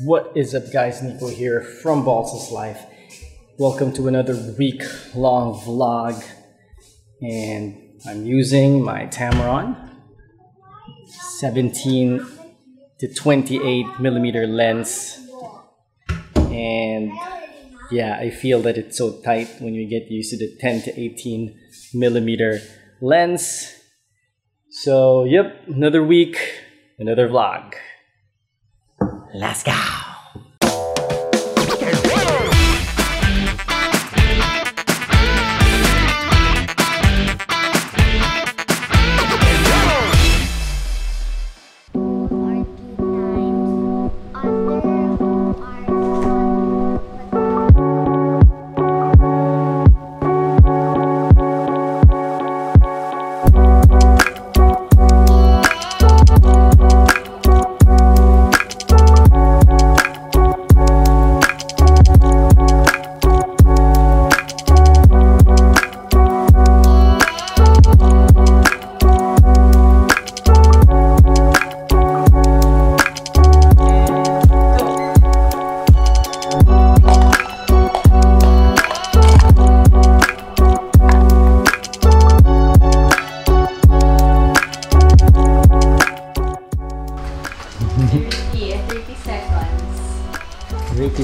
What is up, guys? Niko here from Balsas Life. Welcome to another week long vlog. And I'm using my Tamron 17 to 28 millimeter lens. And yeah, I feel that it's so tight when you get used to the 10 to 18 millimeter lens. So, yep, another week, another vlog. Let's go.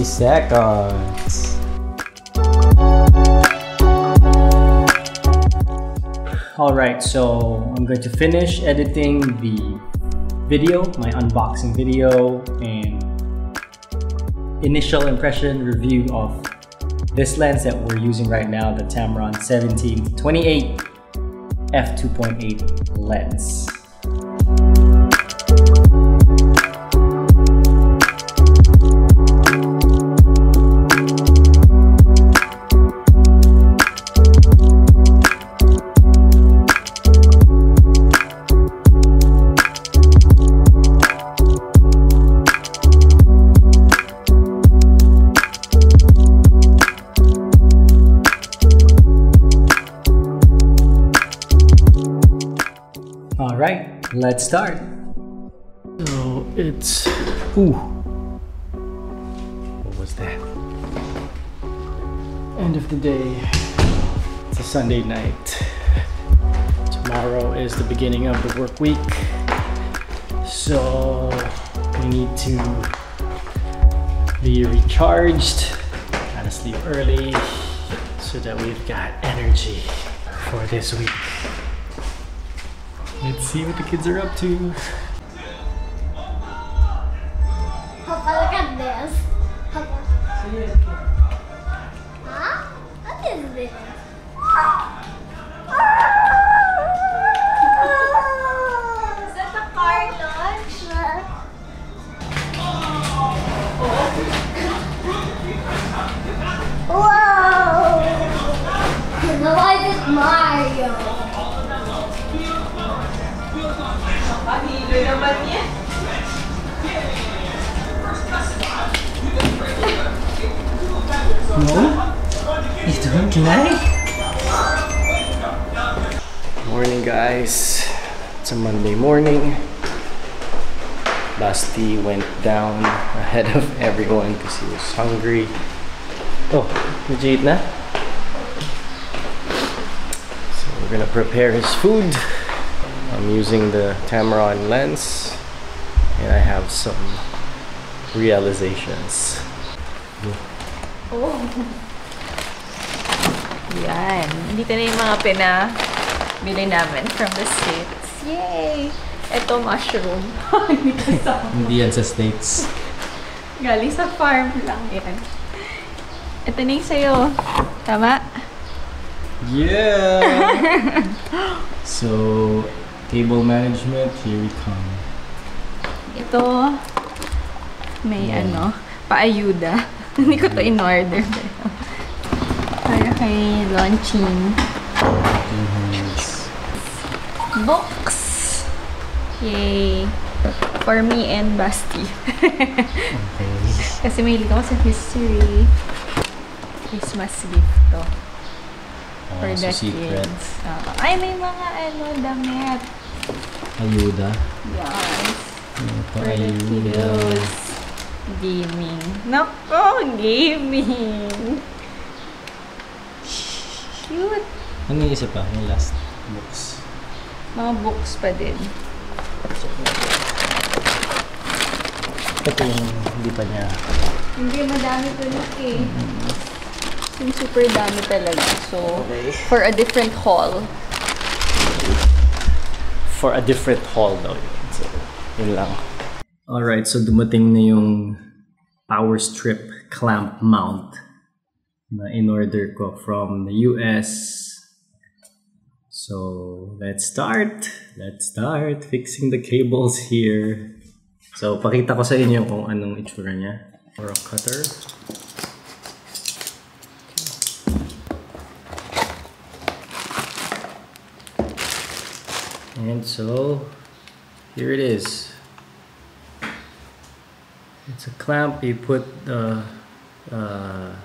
30 seconds. Alright, so I'm going to finish editing the video, my unboxing video, and initial impression review of this lens that we're using right now, the Tamron 1728 f2.8 lens. Let's start. So it's ooh. What was that? End of the day. It's a Sunday night. Tomorrow is the beginning of the work week. So we need to be recharged, gotta sleep early so that we've got energy for this week. Let's see what the kids are up to. Morning, guys. It's a Monday morning. Basti went down ahead of everyone because he was hungry. Oh, did you eat na? So we're gonna prepare his food. I'm using the Tamron lens and I have some realizations. Oh. Yan. Dito na yung mga pina bili namin from the States. Yay! Ito mushroom. Hindi kasama. Hindi yan sa States. Galing sa farm lang yan. Ito na yung sa'yo. Tama? Yeah! so, table management, here we come. Ito, may Yan. ano, paayuda. Hindi ko to in-order. Para kay launching. Books! Yay! For me and Basti. Okay. Kasi may ko sa history. Christmas gift to. For Oh, the so secret. kids. Oo. ay, may mga ano, damit. Ayuda. Yes. Pa For the ayuda? kiddos. Gaming. Nako, gaming. Cute. Ano yung isa pa? Yung last books. Mga books pa din. Ito yung hindi pa niya. Hindi, madami to look eh. Yung super dami talaga. So, Okay. for a different haul. For a different haul daw yun. So, yun lang. Alright, so dumating na yung power strip clamp mount na in-order ko from the US. So, let's start. Let's start fixing the cables here. So, pakita ko sa inyo kung anong itsura niya. Or a cutter. And so, here it is. It's a clamp. You put the uh,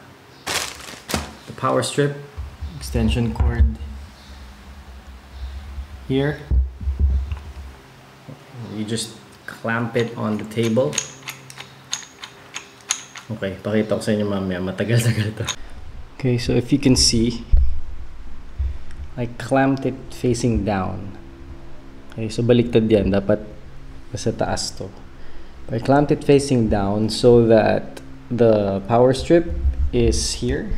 the power strip extension cord here. You just clamp it on the table. Okay, pakita ko sa inyo mamaya. Matagal-tagal to. Okay, so if you can see, I clamped it facing down. Okay, so baliktad yan. Dapat nasa taas to. I clamped it facing down so that the power strip is here.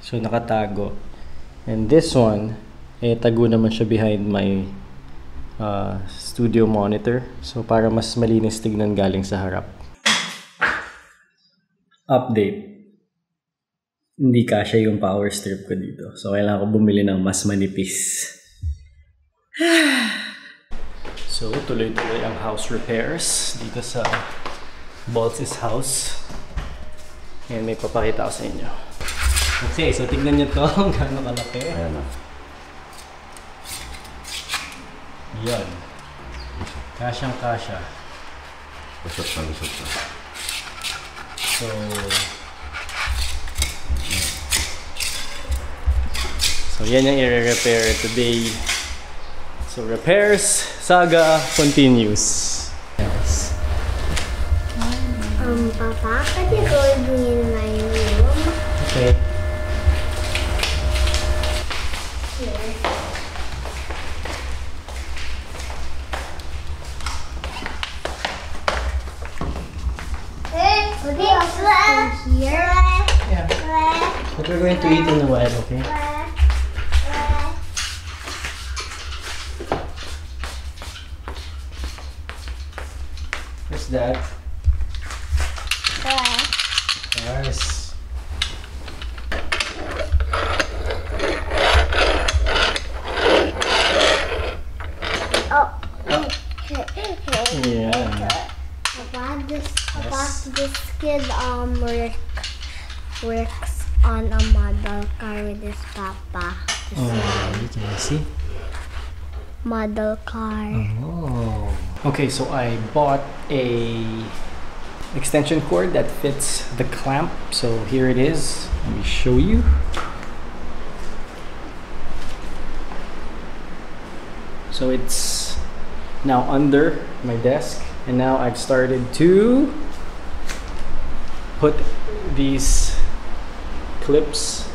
So nakatago. And this one, eh tago naman siya behind my uh, studio monitor. So para mas malinis tignan galing sa harap. Update. Hindi kasya yung power strip ko dito. So kailangan ko bumili ng mas manipis. So, tuloy-tuloy ang house repairs dito sa Baltz's house. Ngayon may papakita ko sa inyo. Okay, so tignan nyo to kung gaano kalaki. Ayan o. Yan. Kasyang kasya. Lusot na lusot na. So, so yan yung i-repair today. So, repairs, saga continues. Okay, here. Yeah. But we're going to eat in a while, okay? What's that? Yes. Oh. Yeah. Papa, this Papa, this kid um work, works on a model car with his papa. Oh, you can see. model car. Oh. Okay, so I bought a extension cord that fits the clamp. So here it is. Let me show you. So it's now under my desk and now I've started to put these clips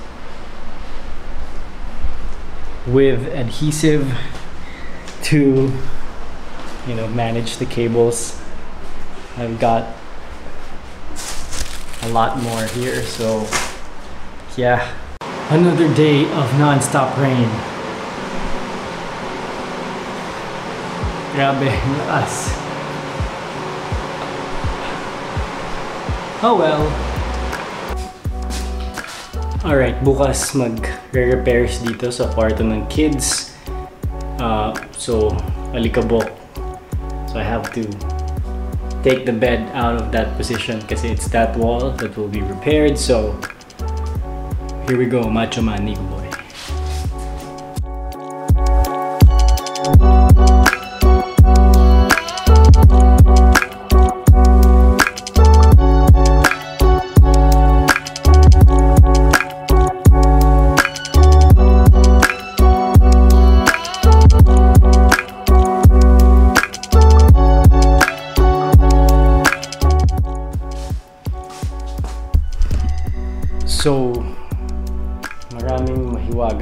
with adhesive to you know manage the cables. I've got a lot more here so yeah. Another day of non-stop rain. Grabe lakas oh well Alright, bukas mag-repairs dito sa kwarto ng kids. Uh, so, alikabok. So I have to take the bed out of that position kasi it's that wall that will be repaired. So, here we go, Macho Man Nico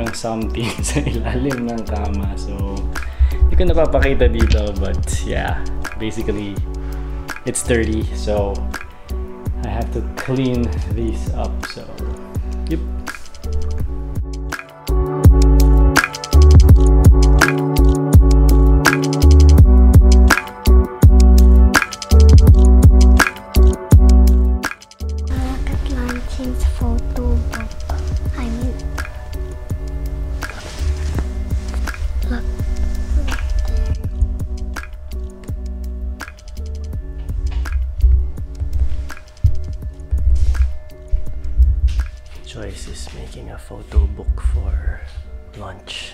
mahiwagang something sa ilalim ng kama. So, hindi ko napapakita dito but yeah, basically it's dirty. So, I have to clean these up. So, for lunch.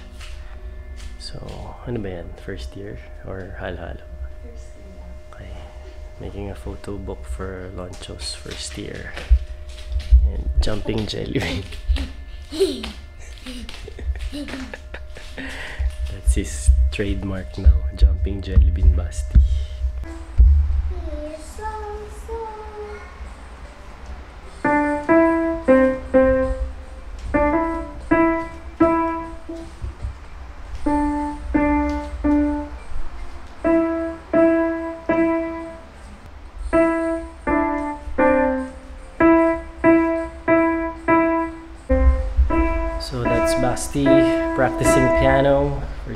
So, ano ba yan? First year? Or halo-halo? Okay. Making a photo book for Loncho's first year. And jumping jelly. That's his trademark now. Jumping jelly bean Basti.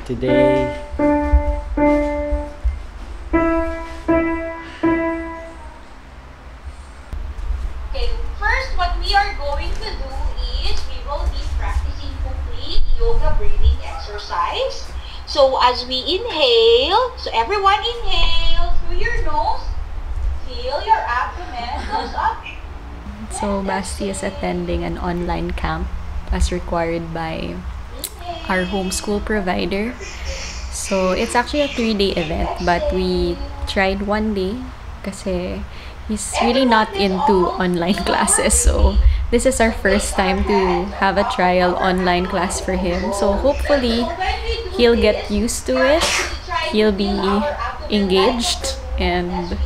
Today. Okay, first what we are going to do is we will be practicing complete yoga breathing exercise. So as we inhale, so everyone inhale through your nose, feel your abdomen goes up. So, Basti is attending an online camp as required by our homeschool provider. So, it's actually a three-day event, but we tried one day kasi he's really not into online classes. So, this is our first time to have a trial online class for him. So, hopefully, he'll get used to it. He'll be engaged and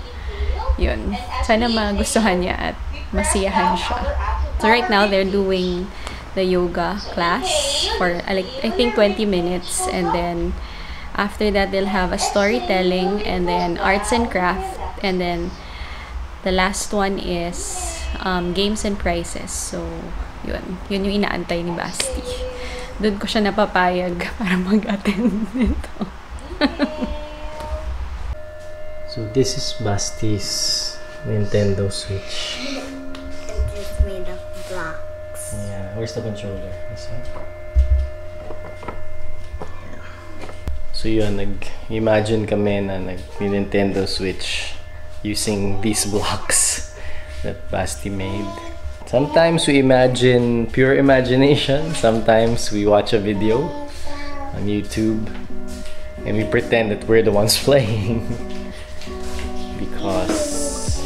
yun. Sana magustuhan niya at masiyahan siya. So right now they're doing the yoga class for uh, like I think 20 minutes and then after that they'll have a storytelling and then arts and craft and then the last one is um, games and prizes. So yun, yun yung inaantay ni Basti. Doon ko siya napapayag para mag-attend nito. So this is Basti's Nintendo Switch. Where's the controller? This one? So yun, nag-imagine kami na nag-Nintendo Switch using these blocks that Basti made. Sometimes we imagine pure imagination, sometimes we watch a video on YouTube and we pretend that we're the ones playing because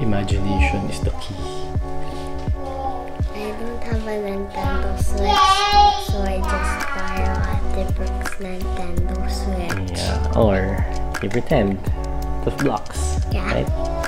imagination is the key. I don't have a Nintendo Switch, so I just borrow Ate Brooke's Nintendo Switch. Yeah, or you pretend with blocks, Yeah. right?